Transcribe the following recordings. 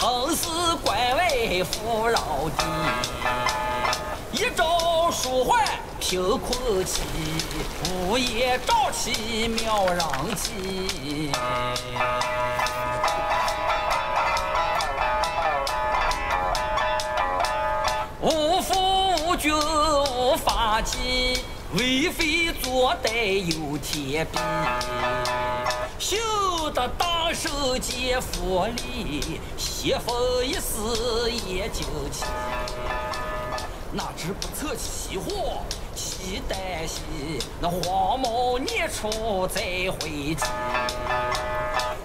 曾是官为富饶地，一朝舒缓贫困起，物业涨起苗人气。无父无君无法纪，为非作歹有天比。幸得大手接佛力，媳妇一死也丢弃。哪知不测起火，起单夕那黄毛孽畜再回家。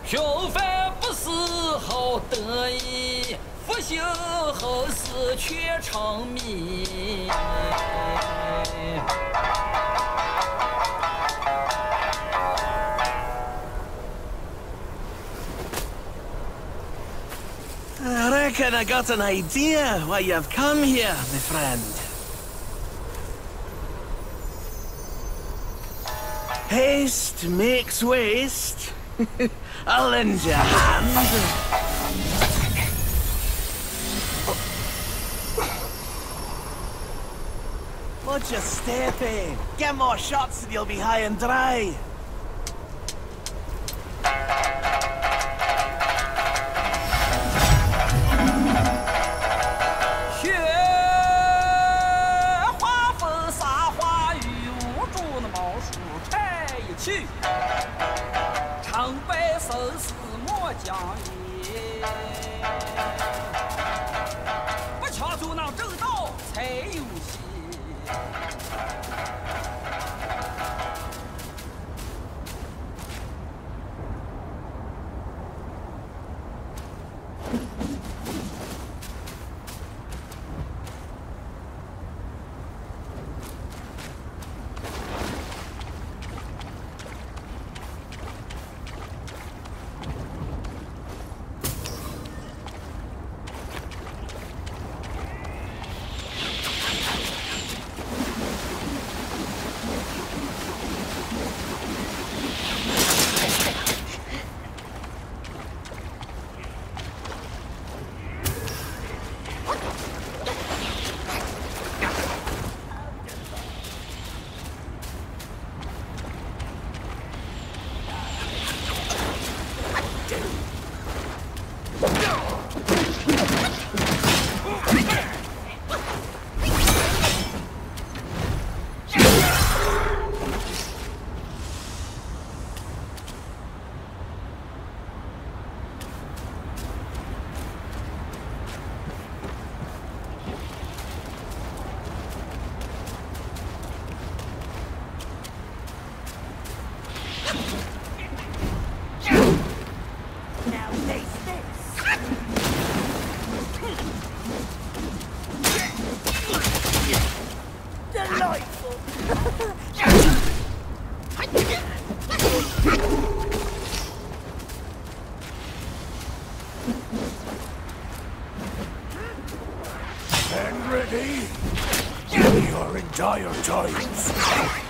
小贩不是好得意，复兴后心全成谜。I reckon I got an idea why you've come here, my friend. Haste makes waste. I'll lend you a hand. Watch your step, eh? Get more shots and you'll be high and dry. Dire times.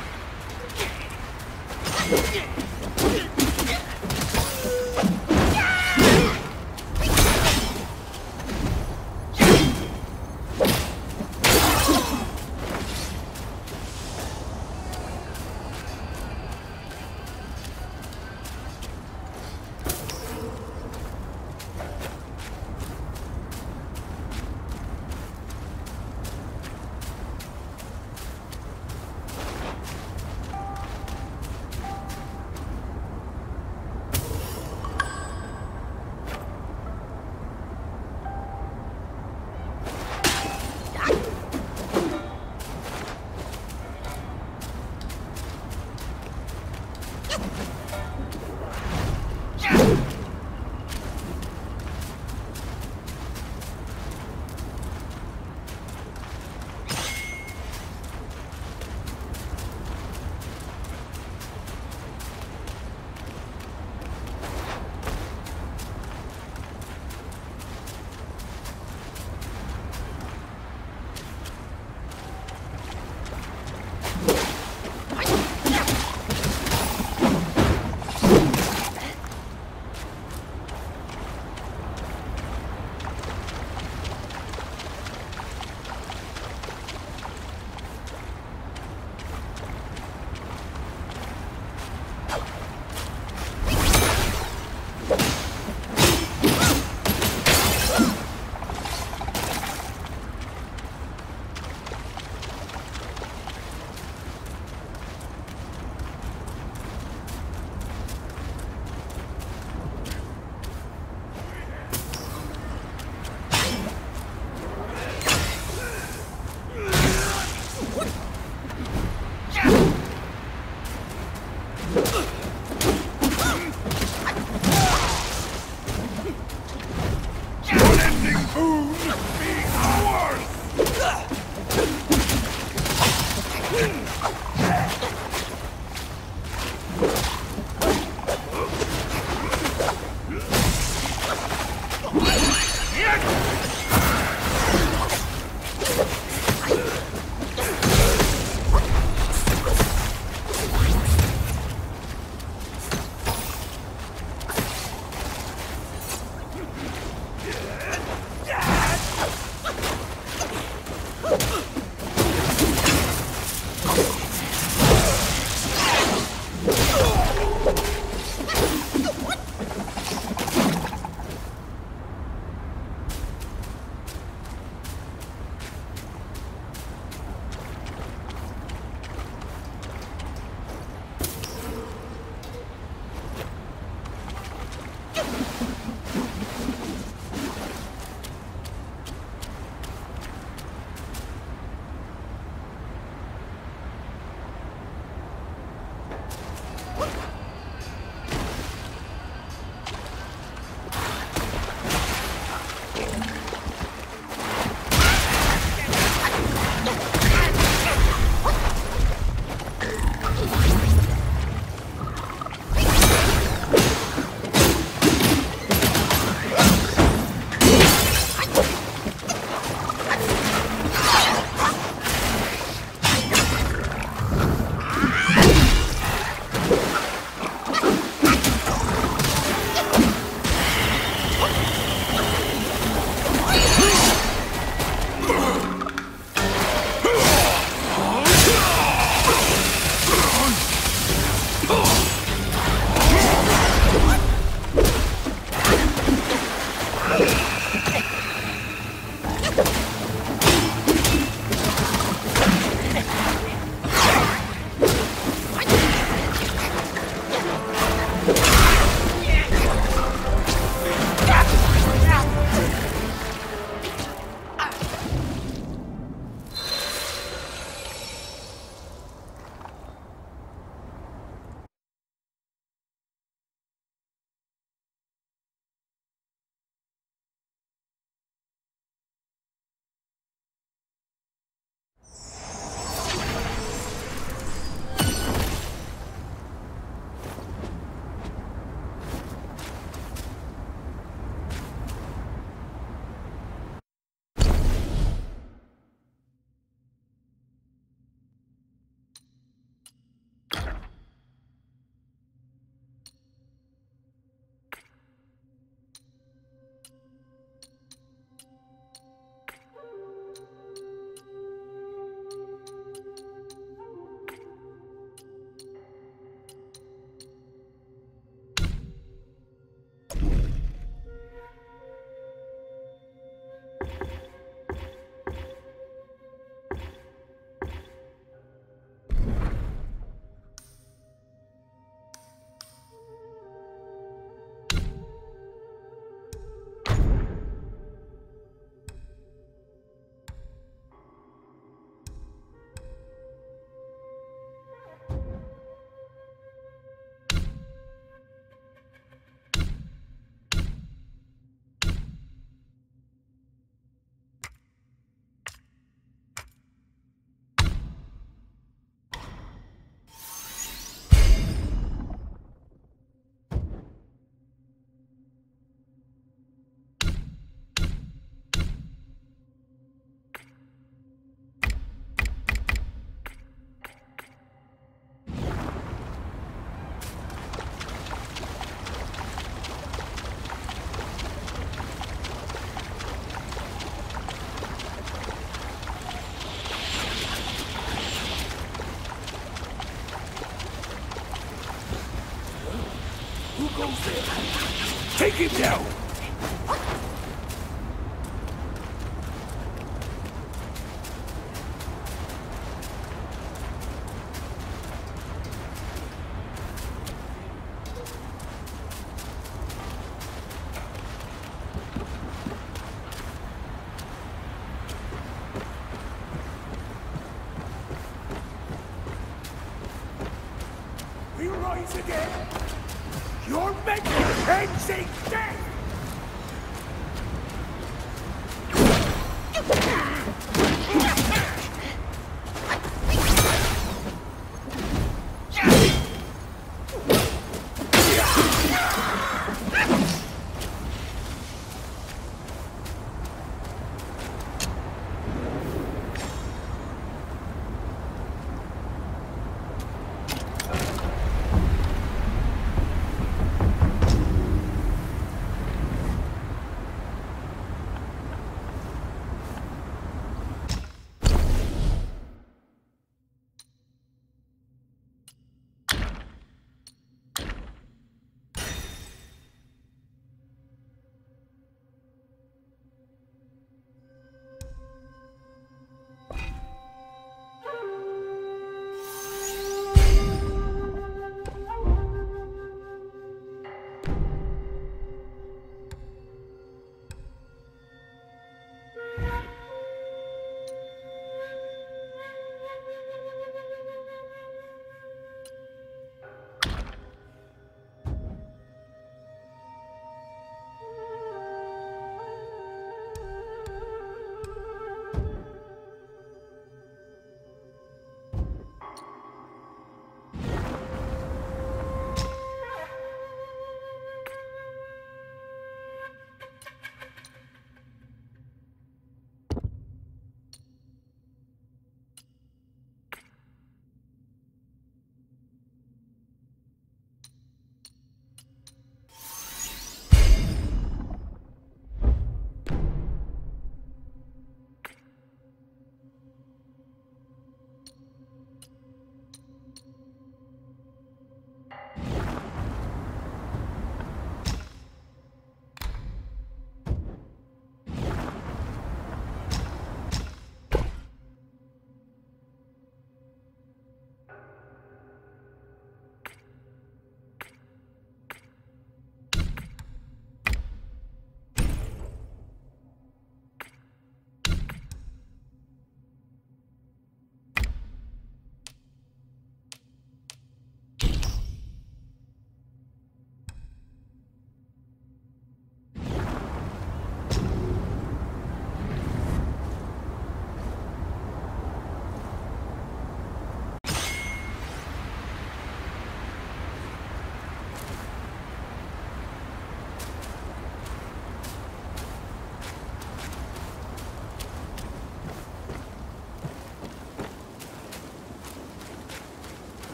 Take him down!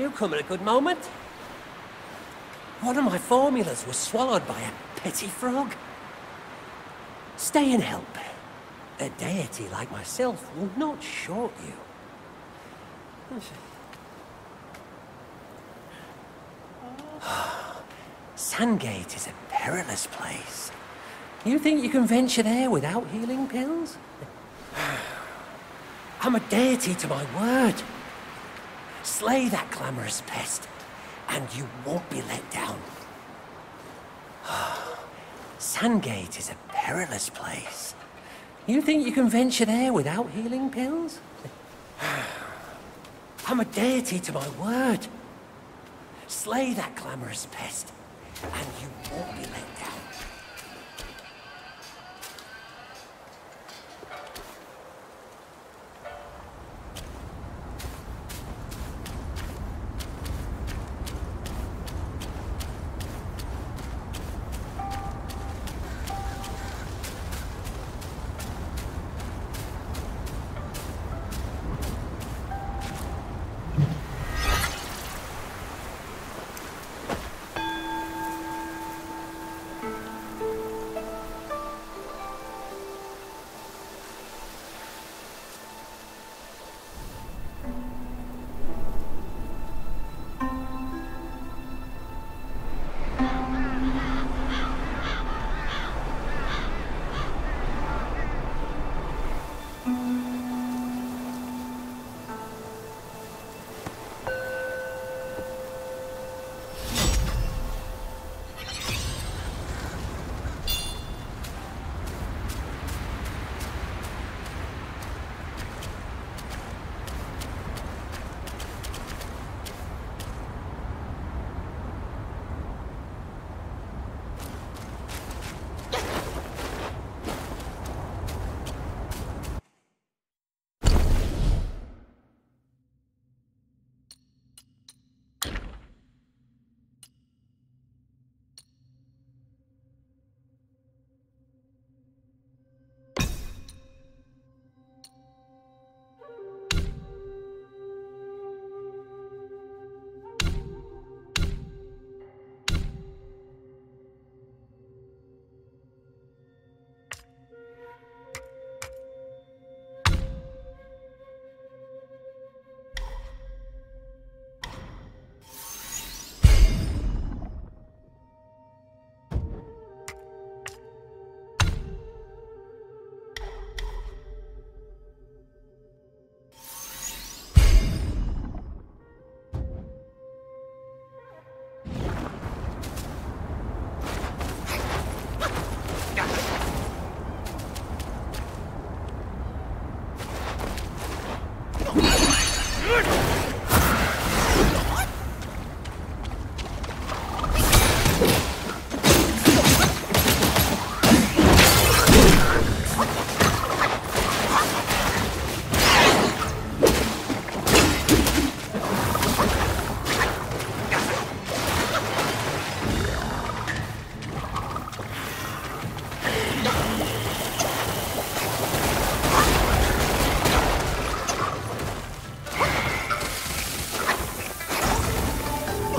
You come at a good moment. One of my formulas was swallowed by a petty frog. Stay and help. A deity like myself will not short you. Sandgate is a perilous place. You think you can venture there without healing pills? I'm a deity to my word. Slay that clamorous pest, and you won't be let down. Sandgate is a perilous place. You think you can venture there without healing pills? I'm a deity to my word. Slay that clamorous pest, and you won't be let down.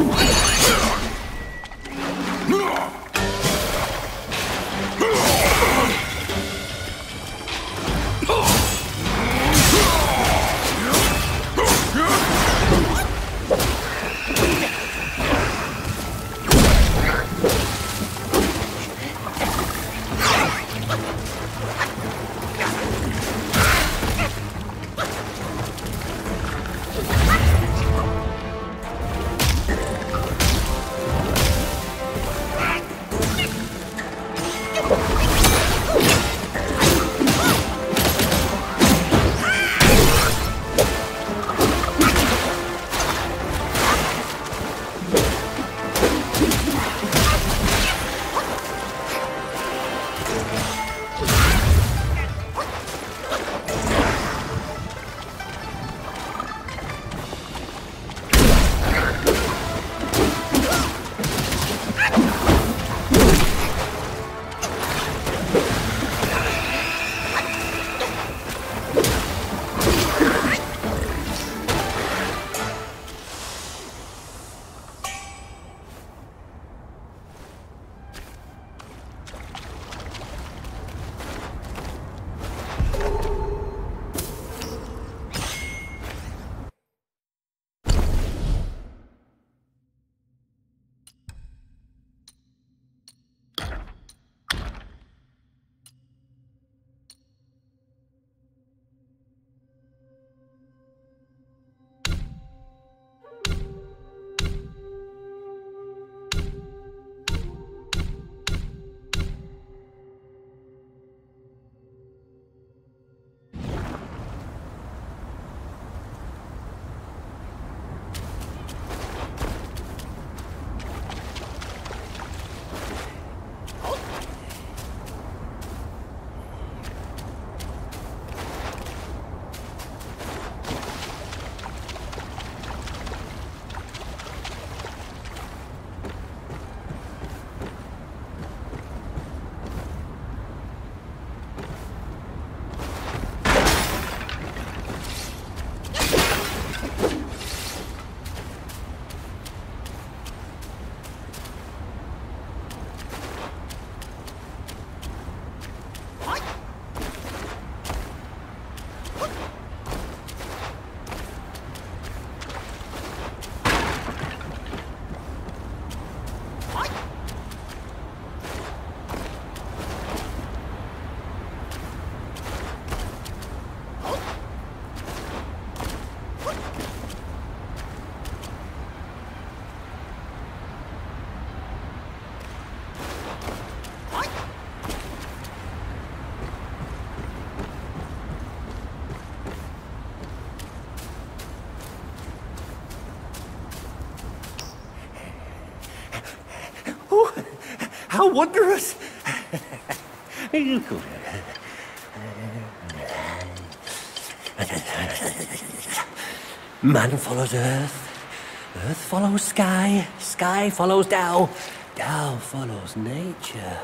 Oh my god! Wondrous! Man follows earth, earth follows sky, sky follows Tao, Tao follows nature.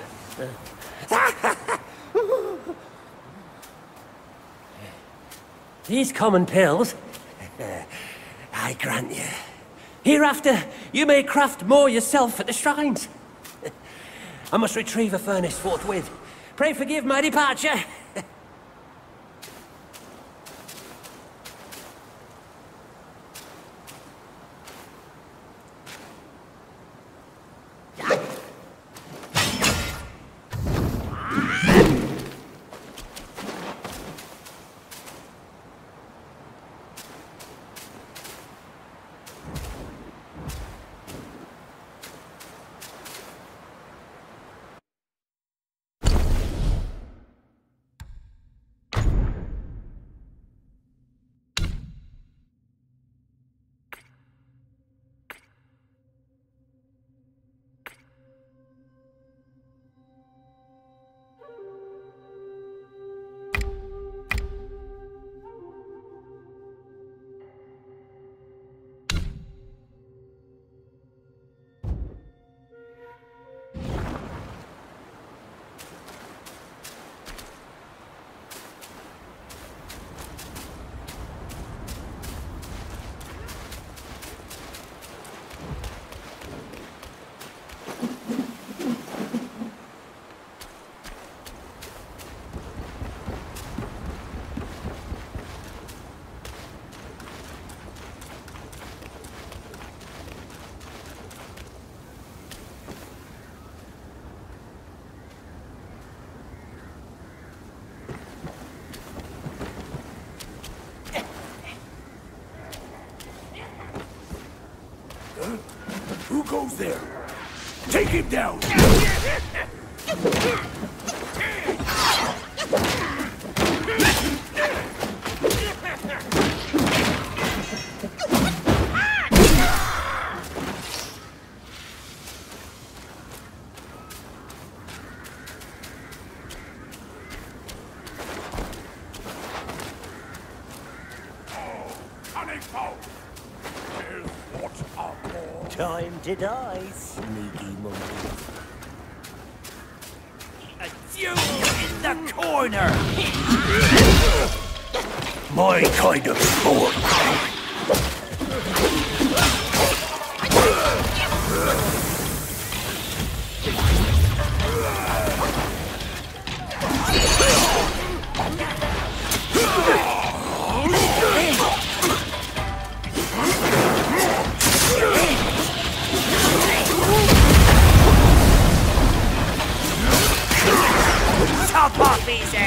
These common pills, I grant you. Hereafter, you may craft more yourself at the shrines. I must retrieve a furnace forthwith. Pray forgive my departure. goes there? Take him down! Oh, Cunning foe! Oh. There's what a more. Time to die, sneaky monkey. A duel in the corner! My kind of sport. Top off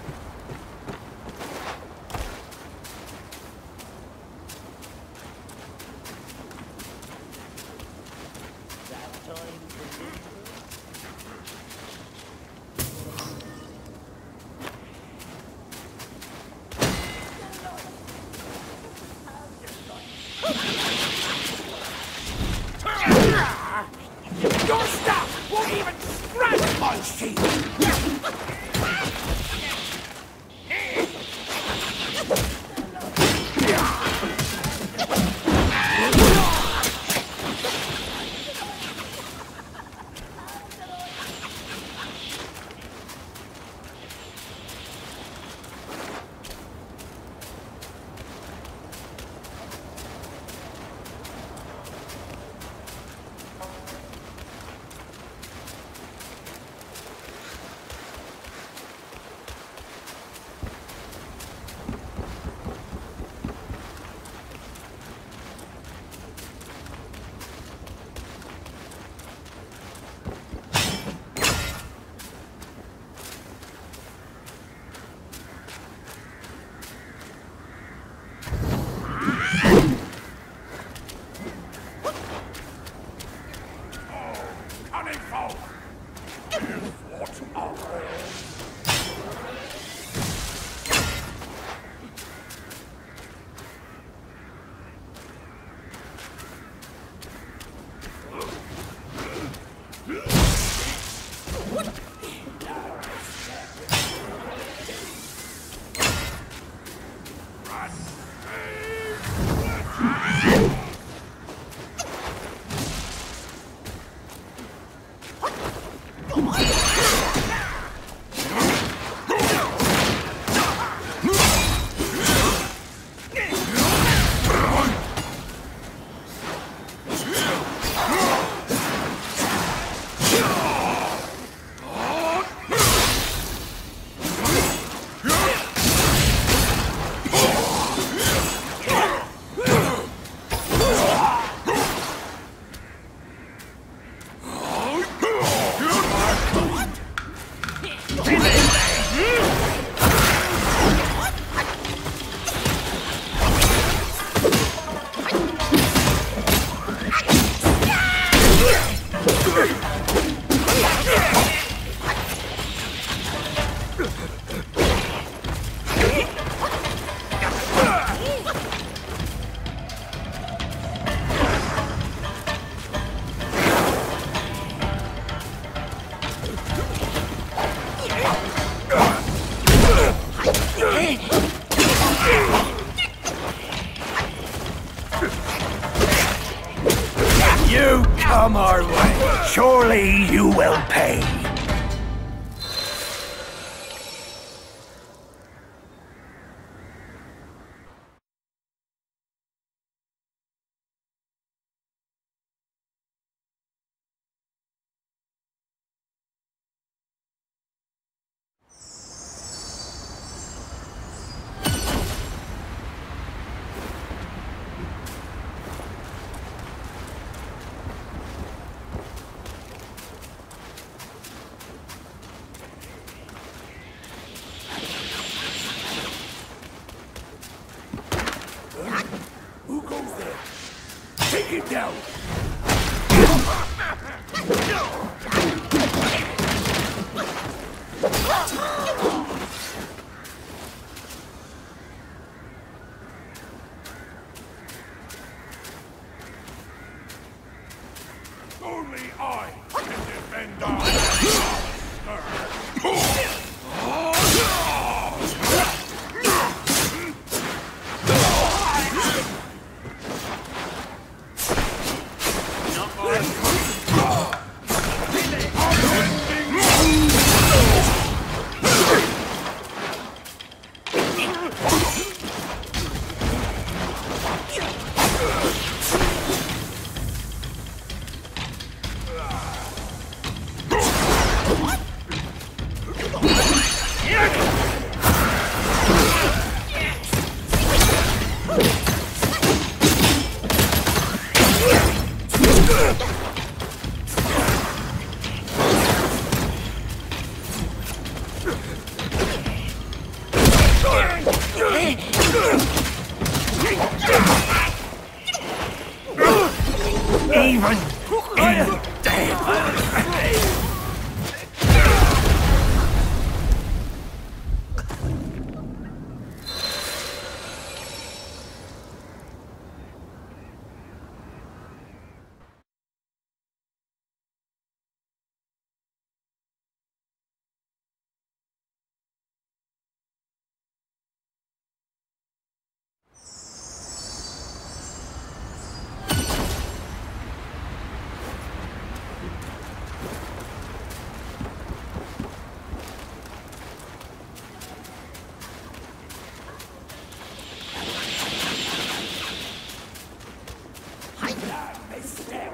you will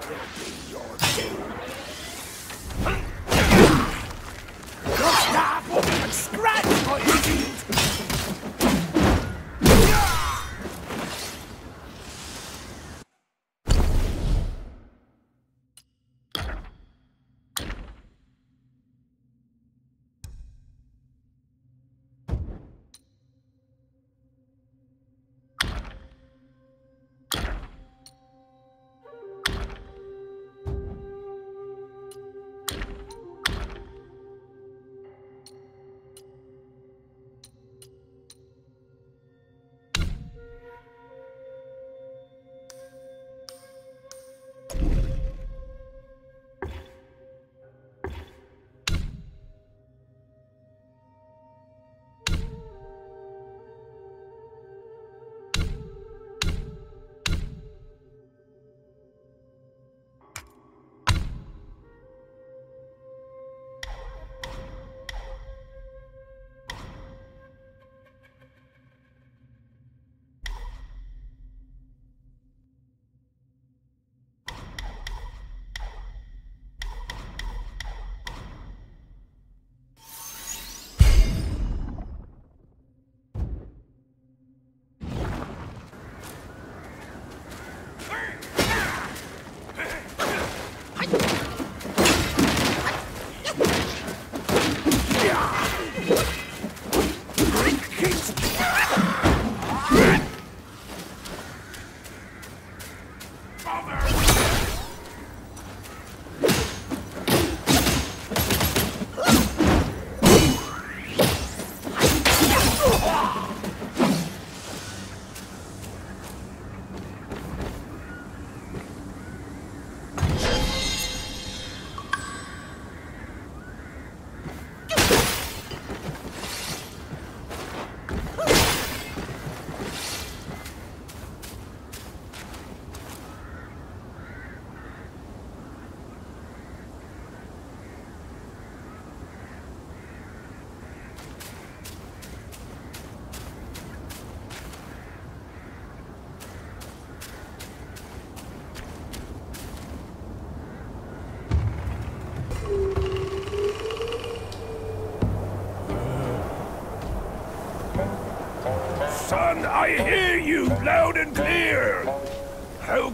Thank you.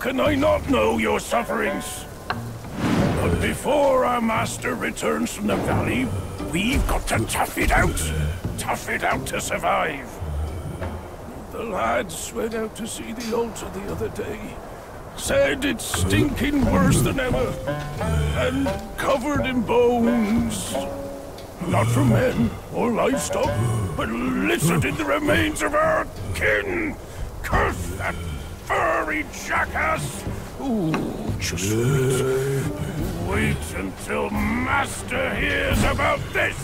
Can I not know your sufferings? But before our master returns from the valley, we've got to tough it out. Tough it out to survive. The lads went out to see the altar the other day. Said it's stinking worse than ever. And covered in bones. Not from men or livestock, but littered in the remains of our kin. Curse that furry jackass! Ooh, just wait. Wait until Master hears about this!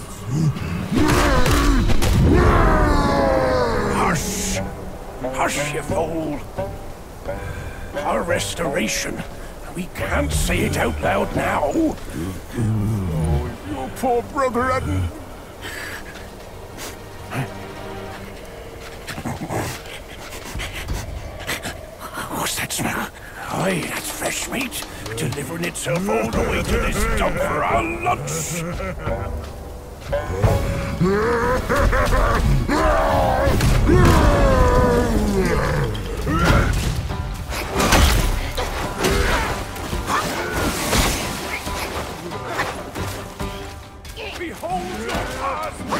Hush! Hush, you fool! Our restoration. We can't say it out loud now. Oh, your poor brother hadn't... Aye, that's fresh meat. Delivering itself all the way to this dump for our lunch. Behold your past,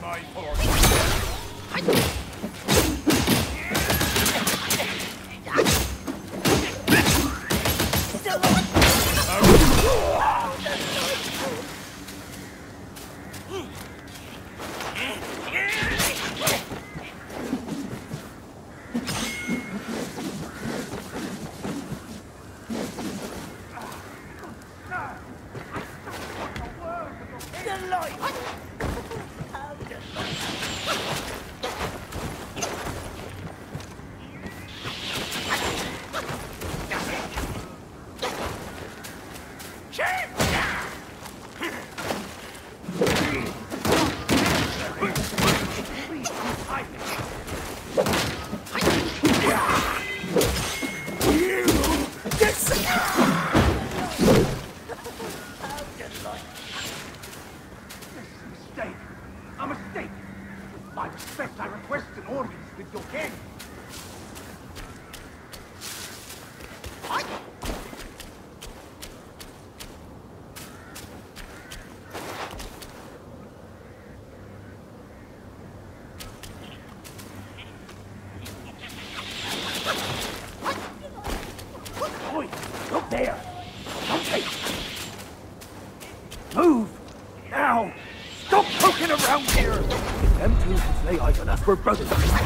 my fortune. We're brothers.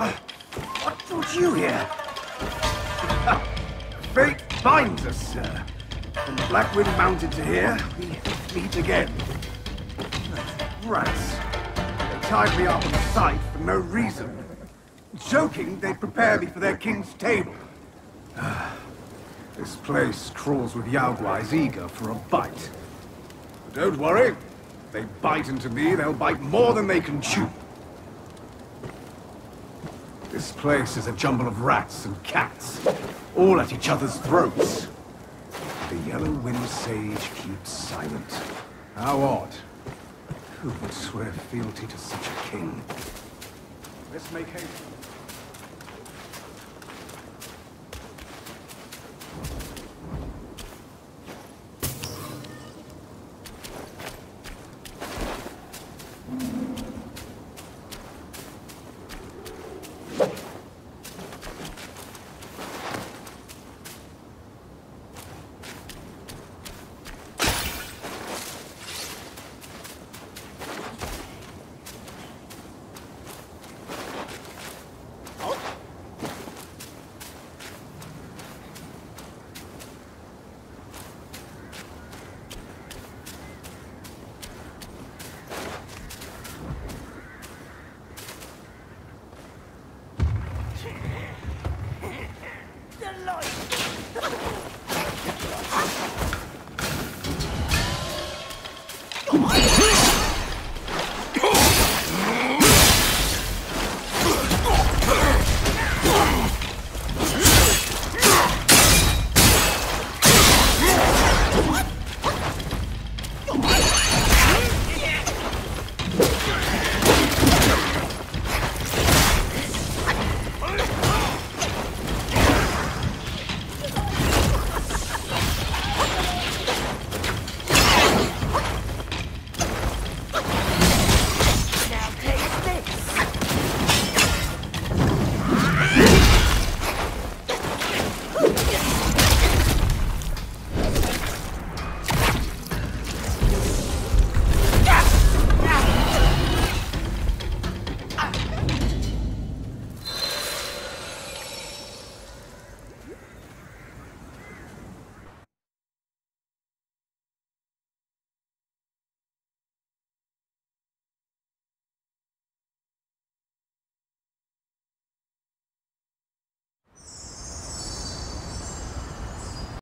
What brought you here? Fate binds us, sir. From the Blackwind Mountain to here, we meet again. Rats. They tied me up on the site for no reason. Joking, they'd prepare me for their king's table. This place crawls with Yaoguais eager for a bite. But don't worry. They bite into me, they'll bite more than they can chew. This place is a jumble of rats and cats, all at each other's throats. The Yellow Wind Sage keeps silent. How odd. Who would swear fealty to such a king? Let's make haste.